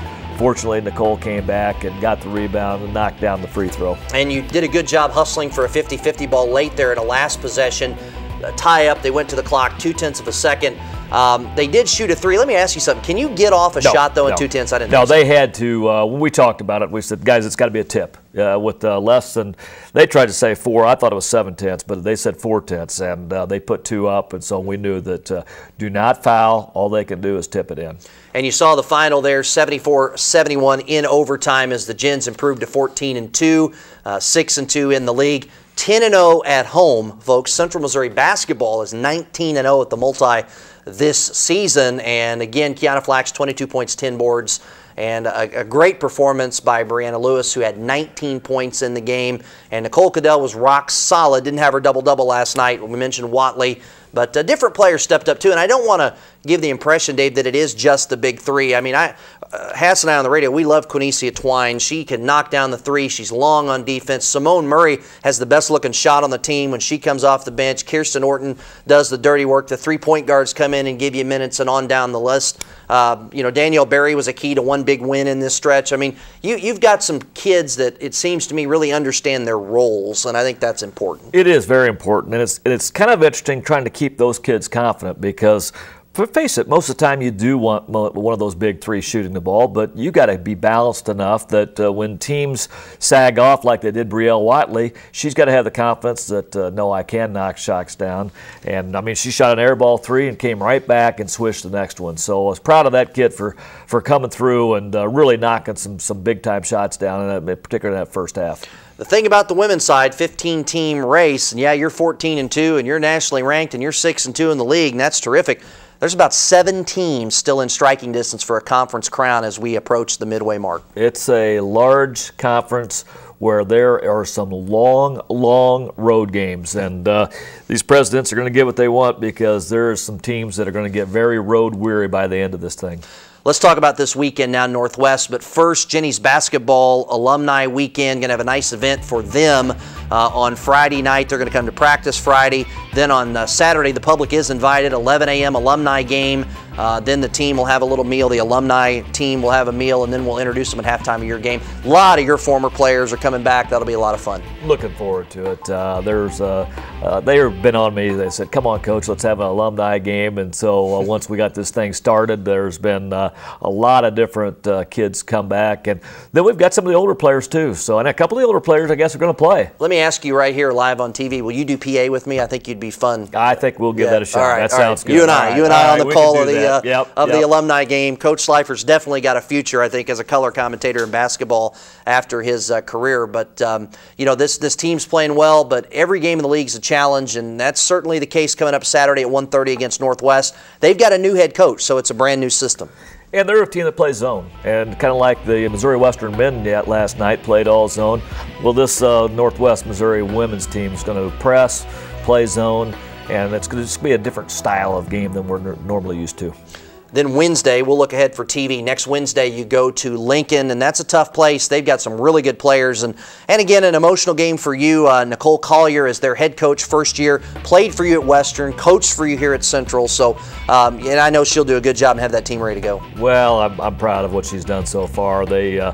Fortunately, Nicole came back and got the rebound and knocked down the free throw. And you did a good job hustling for a 50 50 ball late there in a last possession. A tie up, they went to the clock two tenths of a second. Um, they did shoot a three. Let me ask you something. Can you get off a no, shot though no. in two tenths? I didn't. No, they so. had to. Uh, when we talked about it, we said, guys, it's got to be a tip. Uh, with uh, less than, they tried to say four. I thought it was seven tenths, but they said four tenths, and uh, they put two up, and so we knew that uh, do not foul. All they can do is tip it in. And you saw the final there, 74-71 in overtime, as the Gens improved to 14 and two, uh, six and two in the league. 10 and 0 at home, folks. Central Missouri basketball is 19 and 0 at the multi this season. And again, Keuna Flax, 22 points, 10 boards, and a, a, great performance by Brianna Lewis, who had 19 points in the game. And Nicole Cadell was rock solid. Didn't have her double double last night. We mentioned Watley but a different players stepped up too, and I don't want to give the impression, Dave, that it is just the big three. I mean, I, uh, Hass and I on the radio, we love Quinicia Twine. She can knock down the three. She's long on defense. Simone Murray has the best looking shot on the team when she comes off the bench. Kirsten Orton does the dirty work. The three point guards come in and give you minutes and on down the list. Uh, you know, Danielle Berry was a key to one big win in this stretch. I mean, you, you've got some kids that it seems to me really understand their roles, and I think that's important. It is very important, and it's, it's kind of interesting trying to keep those kids confident because face it, most of the time you do want one of those big three shooting the ball, but you got to be balanced enough that uh, when teams sag off like they did Brielle Watley, she's got to have the confidence that uh, no, I can knock shots down. And I mean, she shot an air ball three and came right back and swished the next one. So I was proud of that kid for for coming through and uh, really knocking some some big time shots down, in that, particularly in that first half. The thing about the women's side, 15 team race, and yeah, you're 14 and 2 and you're nationally ranked and you're 6 and 2 in the league, and that's terrific. There's about seven teams still in striking distance for a conference crown as we approach the midway mark. It's a large conference where there are some long, long road games. And uh, these presidents are going to get what they want because there are some teams that are going to get very road weary by the end of this thing. Let's talk about this weekend now, Northwest. But first, Jennies basketball alumni weekend. Going to have a nice event for them uh, on Friday night. They're going to come to practice Friday. Then on uh, Saturday, the public is invited. 11 a.m. alumni game. Uh, then the team will have a little meal. The alumni team will have a meal, and then we'll introduce them at halftime of your game. A lot of your former players are coming back. That'll be a lot of fun. Looking forward to it. Uh, there's uh, uh they have been on me. They said, "Come on, coach, let's have an alumni game." And so uh, once we got this thing started, there's been uh, a lot of different kids come back, and then we've got some of the older players too. So and a couple of the older players, I guess, are going to play. Let me ask you right here, live on TV. Will you do PA with me? I think you'd be fun. I think we'll give yeah. that a shot. that sounds right. good. You and I, right. you and I on the call of the uh, yep. of yep. the alumni game. Coach Slifer's definitely got a future, I think, as a color commentator in basketball after his uh, career. But um, you know, this this team's playing well, but every game in the league is a challenge, and that's certainly the case coming up Saturday at 1:30 against Northwest. They've got a new head coach, so it's a brand new system. And they're a team that plays zone, and kind of like the Missouri Western men last night played all zone. Well, this uh, Northwest Missouri women's team is going to press, play zone, and it's going to be a different style of game than we're normally used to. Then Wednesday, we'll look ahead for TV. Next Wednesday, you go to Lincoln, and that's a tough place. They've got some really good players. And, and again, an emotional game for you. Uh, Nicole Collier is their head coach first year, played for you at Western, coached for you here at Central. So, um, and I know she'll do a good job and have that team ready to go. Well, I'm, I'm proud of what she's done so far. They, uh,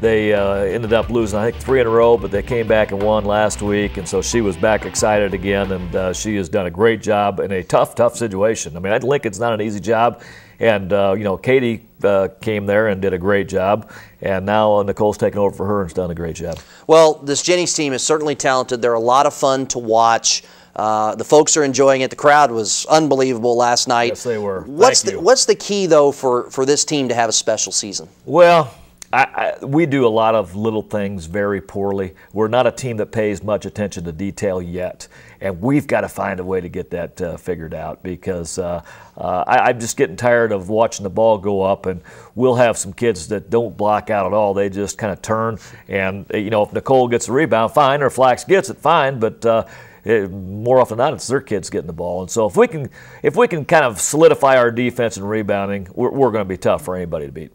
they uh, ended up losing, I think, three in a row, but they came back and won last week, and so she was back excited again, and uh, she has done a great job in a tough, tough situation. I mean, at Lincoln's not an easy job, and uh, you know, Katie uh, came there and did a great job, and now Nicole's taken over for her and has done a great job. Well, this Jennies team is certainly talented. They're a lot of fun to watch. Uh, the folks are enjoying it. The crowd was unbelievable last night. Yes, they were. What's Thank the you. What's the key though for for this team to have a special season? Well, I, I, we do a lot of little things very poorly. We're not a team that pays much attention to detail yet, and we've got to find a way to get that uh, figured out because uh, uh, I, am just getting tired of watching the ball go up, and we'll have some kids that don't block out at all. They just kind of turn, and you know if Nicole gets the rebound, fine, or Flax gets it, fine, but. Uh, it, more often than not, it's their kids getting the ball, and so if we can, if we can kind of solidify our defense and rebounding, we're, we're going to be tough for anybody to beat.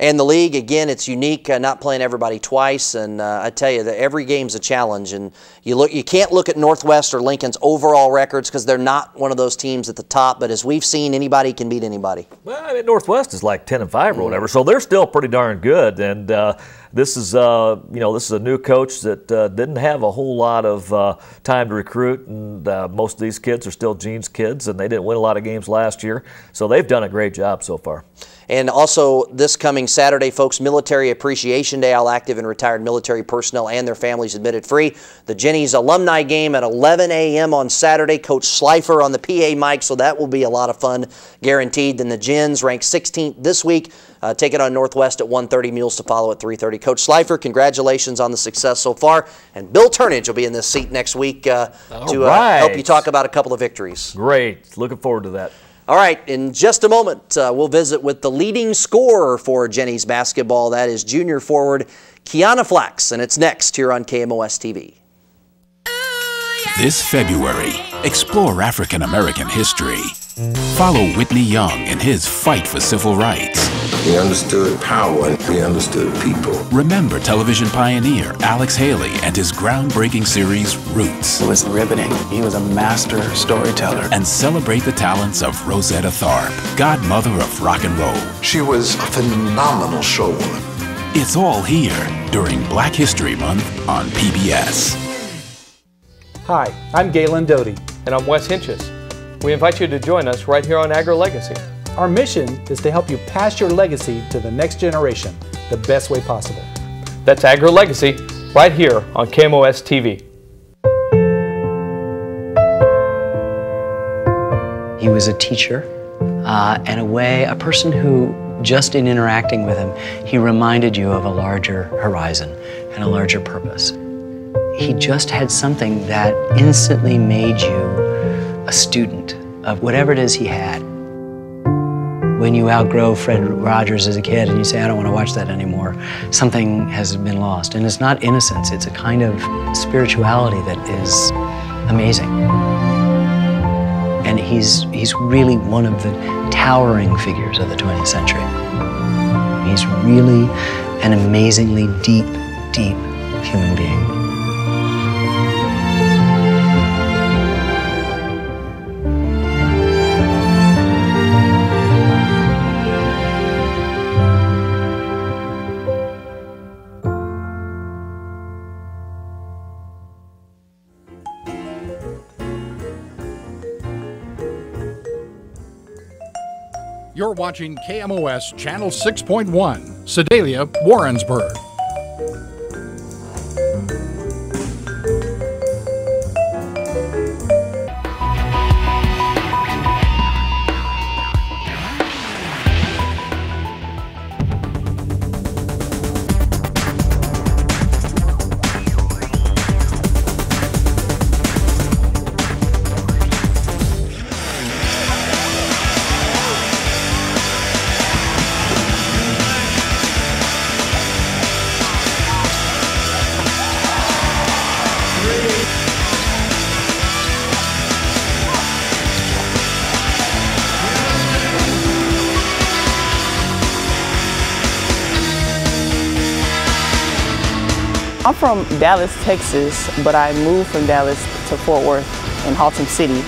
And the league, again, it's unique, uh, not playing everybody twice. And uh, I tell you that every game's a challenge. And you look, you can't look at Northwest or Lincoln's overall records because they're not one of those teams at the top. But as we've seen, anybody can beat anybody. Well, I mean, Northwest is like ten and five or whatever, so they're still pretty darn good. And uh, this is, uh, you know, this is a new coach that uh, didn't have a whole lot of uh, time to recruit, and most of these kids are still Gene's kids, and they didn't win a lot of games last year. So they've done a great job so far. And also this coming Saturday, folks, Military Appreciation Day. All active and retired military personnel and their families admitted free. The Jennies alumni game at 11 a.m. on Saturday. Coach Slifer on the PA mic, so that will be a lot of fun, guaranteed. Then the Gens ranked 16th this week. Uh, take it on Northwest at 1.30, Mules to follow at 3.30. Coach Slifer, congratulations on the success so far. And Bill Turnage will be in this seat next week uh, to right. uh, help you talk about a couple of victories. Great. Looking forward to that. All right, in just a moment, uh, we'll visit with the leading scorer for Jennies basketball. That is junior forward Keuna Flax, and it's next here on KMOS TV. This February, explore African American history. Follow Whitney Young in his fight for civil rights. He understood power and he understood people. Remember television pioneer Alex Haley and his groundbreaking series Roots. It was riveting. He was a master storyteller. And celebrate the talents of Rosetta Tharpe, godmother of rock and roll. She was a phenomenal showwoman. It's all here during Black History Month on PBS. Hi, I'm Galen Doty. And I'm Wes Hinches. We invite you to join us right here on Agro Legacy. Our mission is to help you pass your legacy to the next generation the best way possible. That's Agro Legacy right here on KMOS TV. He was a teacher, uh, and a way, a person who, just in interacting with him, he reminded you of a larger horizon and a larger purpose. He just had something that instantly made you a student of whatever it is he had. when you outgrow Fred Rogers as a kid and you say, I don't want to watch that anymore, something has been lost. And it's not innocence, it's a kind of spirituality that is amazing. And he's, he's really one of the towering figures of the 20th century. He's really an amazingly deep, deep human being. Watching KMOS Channel 6.1, Sedalia, Warrensburg. I'm from Dallas, Texas, but I moved from Dallas to Fort Worth in Haltom City.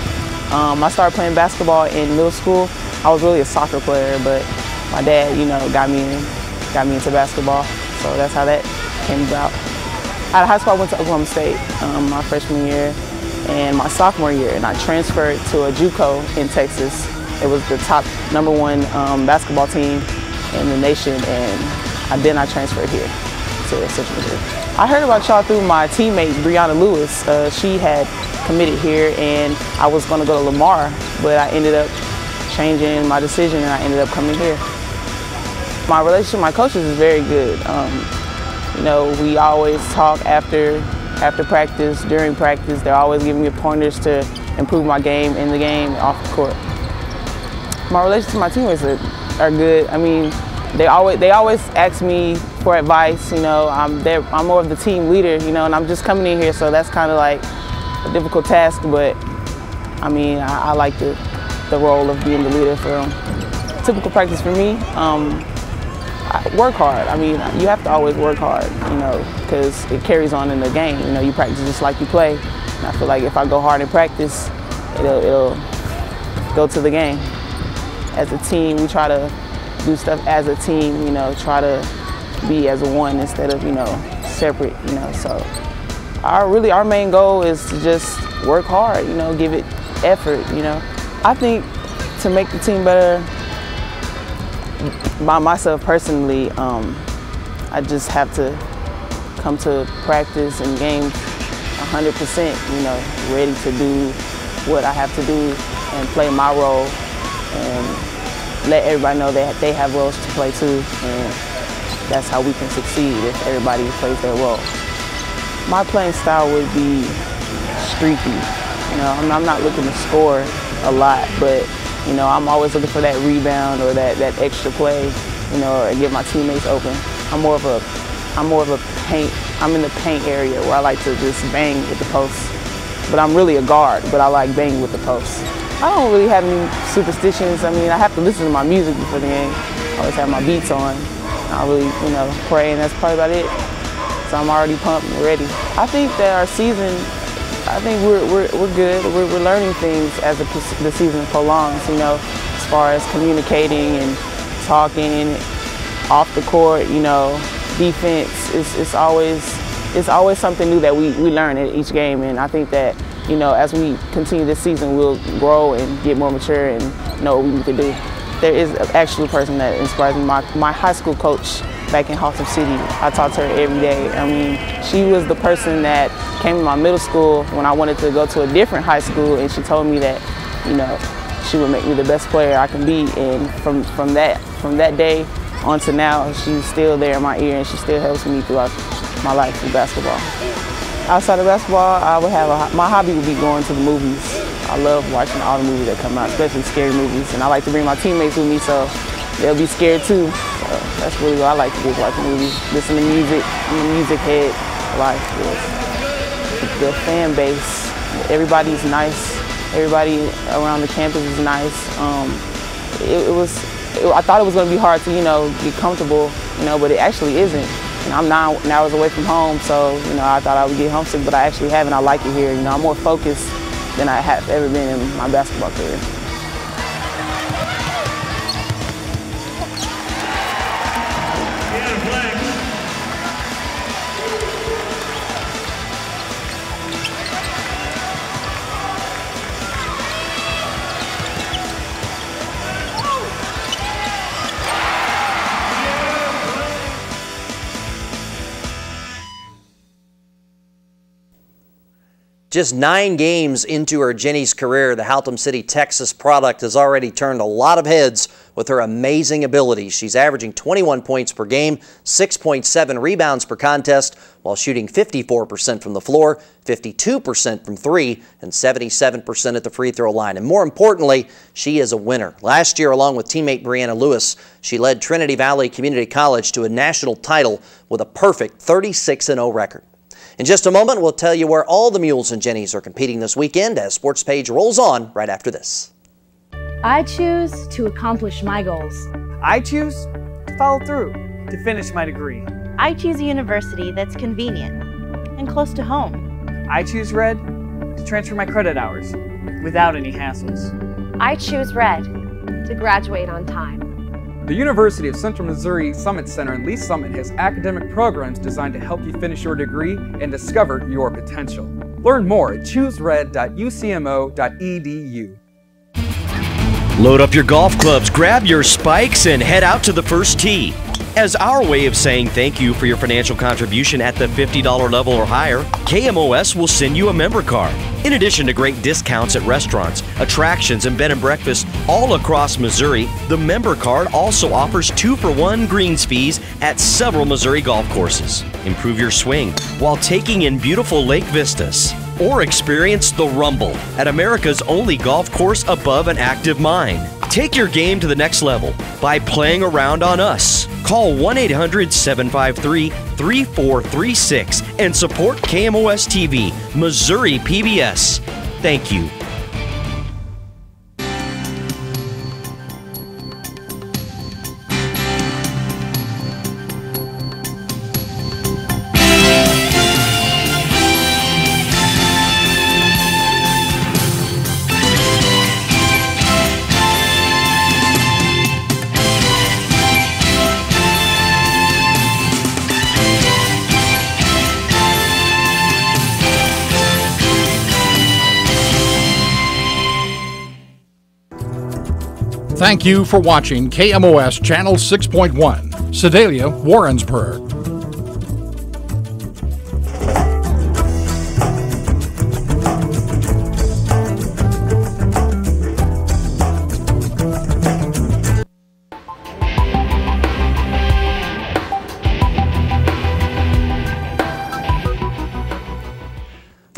Um, I started playing basketball in middle school. I was really a soccer player, but my dad, you know, got me in, got me into basketball. So that's how that came about. Out of high school, I went to Oklahoma State um, my freshman year and my sophomore year, and I transferred to a JUCO in Texas. It was the top number one um, basketball team in the nation, and then I transferred here to Central Missouri. I heard about y'all through my teammate, Brianna Lewis. Uh, she had committed here and I was gonna go to Lamar, but I ended up changing my decision and I ended up coming here. My relationship with my coaches is very good. Um, you know, we always talk after, after practice, during practice. They're always giving me pointers to improve my game in the game, off the court. My relationship with my teammates are, are good. I mean, they always they always ask me for advice. You know, I'm. I'm more of the team leader. You know, and I'm just coming in here, so that's kind of like a difficult task. But I mean, I, I like the the role of being the leader for them. Typical practice for me. Um, work hard. I mean, you have to always work hard. You know, because it carries on in the game. You know, you practice just like you play. And I feel like if I go hard in practice, it'll it'll go to the game. As a team, we try to do stuff as a team, you know, try to be as one instead of, you know, separate, you know, so our really our main goal is to just work hard, you know, give it effort, you know. I think to make the team better, by myself personally, um, I just have to come to practice and game 100%, you know, ready to do what I have to do and play my role and let everybody know that they have roles to play too, and that's how we can succeed if everybody plays their role. My playing style would be streaky. You know, I'm, I'm not looking to score a lot, but you know, I'm always looking for that rebound or that, that extra play, you know, or get my teammates open. I'm more of a, I'm more of a paint, I'm in the paint area where I like to just bang with the post. But I'm really a guard, but I like banging with the post. I don't really have any superstitions. I mean, I have to listen to my music before the game. I always have my beats on. I really, you know, pray, and that's probably about it. So I'm already pumped and ready. I think that our season, I think we're, we're, we're good. We're, we're learning things as the, the season prolongs, you know, as far as communicating and talking off the court, you know, defense. It's, it's always it's always something new that we, we learn in each game, and I think that you know, as we continue this season, we'll grow and get more mature and know what we to do. There is actually a person that inspires me. My, my high school coach back in Haltom City, I talk to her every day. I mean, she was the person that came to my middle school when I wanted to go to a different high school, and she told me that, you know, she would make me the best player I can be. And from, from, that, from that day on to now, she's still there in my ear, and she still helps me throughout my life with basketball. Outside of basketball, I would have a, my hobby would be going to the movies. I love watching all the movies that come out, especially scary movies. And I like to bring my teammates with me so they'll be scared too. So that's really what I like to do, watch movies, listen to music. I'm a music head. Like this. The fan base, everybody's nice. Everybody around the campus is nice. Um, it, it, was, it, I thought it was going to be hard to, you know, get comfortable, you know, but it actually isn't. I'm now hours away from home, so, you know, I thought I would get homesick, but I actually haven't. I like it here. You know, I'm more focused than I have ever been in my basketball career. Just nine games into her Jennies career, the Haltom City, Texas product has already turned a lot of heads with her amazing abilities. She's averaging 21 points per game, 6.7 rebounds per contest, while shooting 54% from the floor, 52% from three, and 77% at the free throw line. And more importantly, she is a winner. Last year, along with teammate Brianna Lewis, she led Trinity Valley Community College to a national title with a perfect 36-0 record. In just a moment, we'll tell you where all the Mules and Jennies are competing this weekend as Sports Page rolls on right after this. I choose to accomplish my goals. I choose to follow through to finish my degree. I choose a university that's convenient and close to home. I choose Red to transfer my credit hours without any hassles. I choose Red to graduate on time. The University of Central Missouri Summit Center in Lee's Summit has academic programs designed to help you finish your degree and discover your potential. Learn more at choosered.ucmo.edu. Load up your golf clubs, grab your spikes, and head out to the first tee. As our way of saying thank you for your financial contribution at the $50 level or higher, KMOS will send you a member card. In addition to great discounts at restaurants, attractions, and bed and breakfast all across Missouri, the member card also offers two for one greens fees at several Missouri golf courses. Improve your swing while taking in beautiful lake vistas. Or experience the Rumble at America's only golf course above an active mine. Take your game to the next level by playing around on us. Call 1 800 753 3436 and support KMOS TV, Missouri PBS. Thank you. Thank you for watching KMOS Channel 6.1, Sedalia, Warrensburg.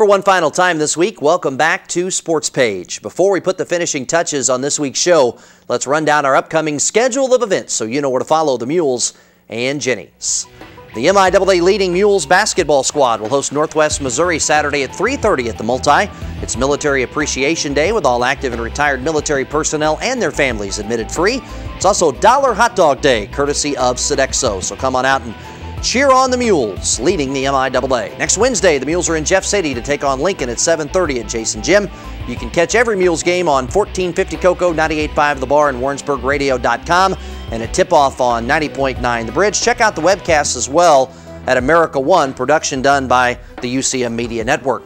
For one final time this week, welcome back to Sports Page. Before we put the finishing touches on this week's show, let's run down our upcoming schedule of events so you know where to follow the Mules and Jennies. The MIAA leading Mules basketball squad will host Northwest Missouri Saturday at 3.30 at the Multi. It's Military Appreciation Day with all active and retired military personnel and their families admitted free. It's also Dollar Hot Dog Day, courtesy of Sodexo. So come on out and Cheer on the Mules, leading the MIAA. Next Wednesday, the Mules are in Jeff City to take on Lincoln at 7.30 at Jason Gym. You can catch every Mules game on 1450 KOKO, 98.5 The Bar, and WarrensburgRadio.com, and a tip-off on 90.9 The Bridge. Check out the webcast as well at America One, production done by the UCM Media Network.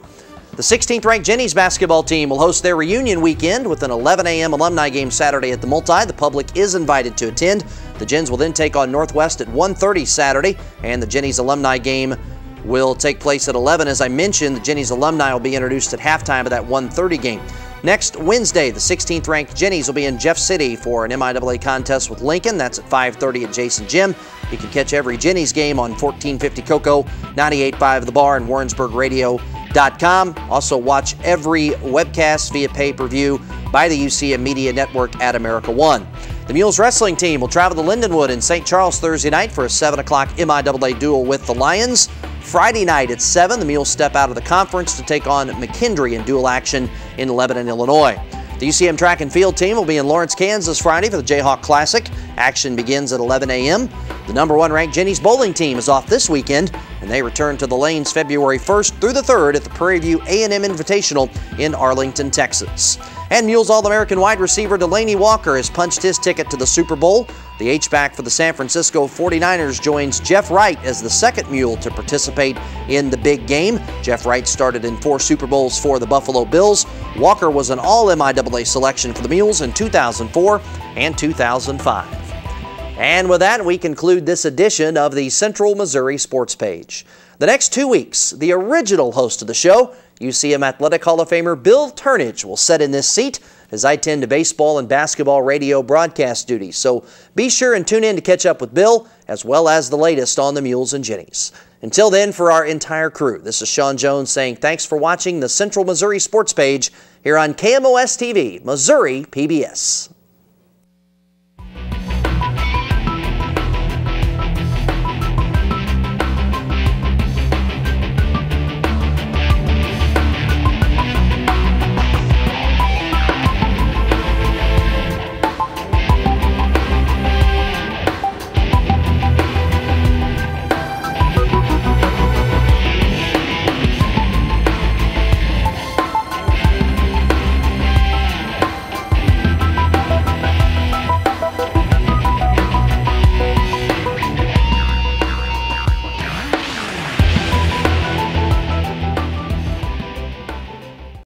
The 16th ranked Jennies basketball team will host their reunion weekend with an 11 a.m. alumni game Saturday at the Multi. The public is invited to attend. The Gens will then take on Northwest at 1.30 Saturday, and the Jennies alumni game will take place at 11. As I mentioned, the Jennies alumni will be introduced at halftime of that 1.30 game. Next Wednesday, the 16th ranked Jennies will be in Jeff City for an MIAA contest with Lincoln. That's at 5.30 at Jason Gym. You can catch every Jennies game on 1450 KOKO, 98.5 The Bar, and Warrensburg Radio UCM.com. Also, watch every webcast via pay per view by the UCM Media Network at America One. The Mules wrestling team will travel to Lindenwood in St. Charles Thursday night for a 7 o'clock MIAA duel with the Lions. Friday night at 7, the Mules step out of the conference to take on McKendree in dual action in Lebanon, Illinois. The UCM track and field team will be in Lawrence, Kansas Friday for the Jayhawk Classic. Action begins at 11 a.m. The number one ranked Jennies bowling team is off this weekend, and they return to the lanes February 1st through the 3rd at the Prairie View A&M Invitational in Arlington, Texas. And Mules All-American wide receiver Delanie Walker has punched his ticket to the Super Bowl. The H-back for the San Francisco 49ers joins Jeff Wright as the second Mule to participate in the big game. Jeff Wright started in four Super Bowls for the Buffalo Bills. Walker was an All-MIAA selection for the Mules in 2004 and 2005. And with that, we conclude this edition of the Central Missouri Sports Page. The next two weeks, the original host of the show, UCM Athletic Hall of Famer Bill Turnage, will sit in this seat as I tend to baseball and basketball radio broadcast duties. So be sure and tune in to catch up with Bill as well as the latest on the Mules and Jennies. Until then, for our entire crew, this is Sean Jones saying thanks for watching the Central Missouri Sports Page here on KMOS TV, Missouri PBS.